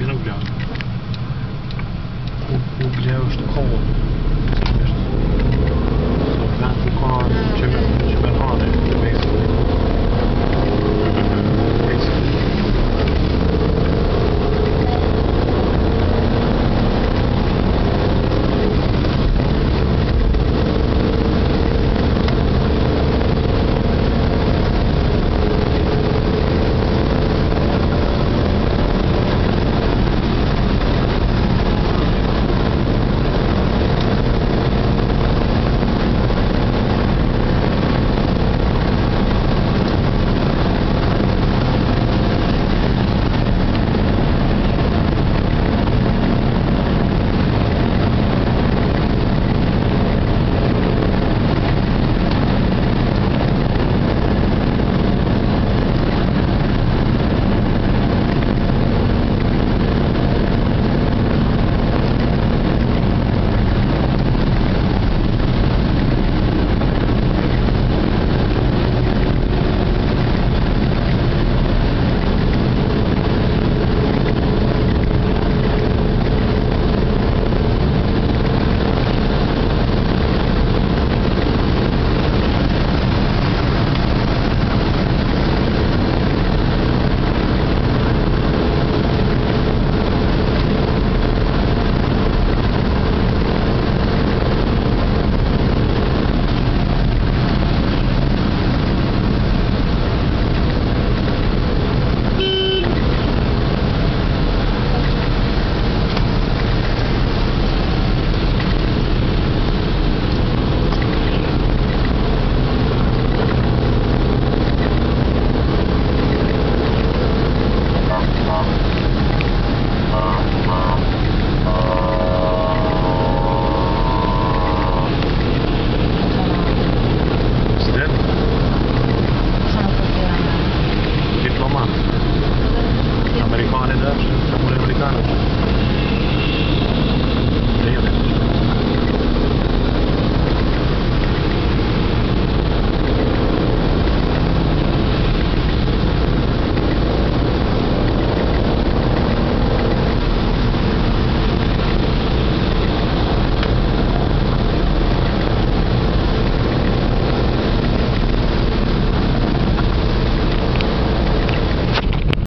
grogra. Och, och to koll.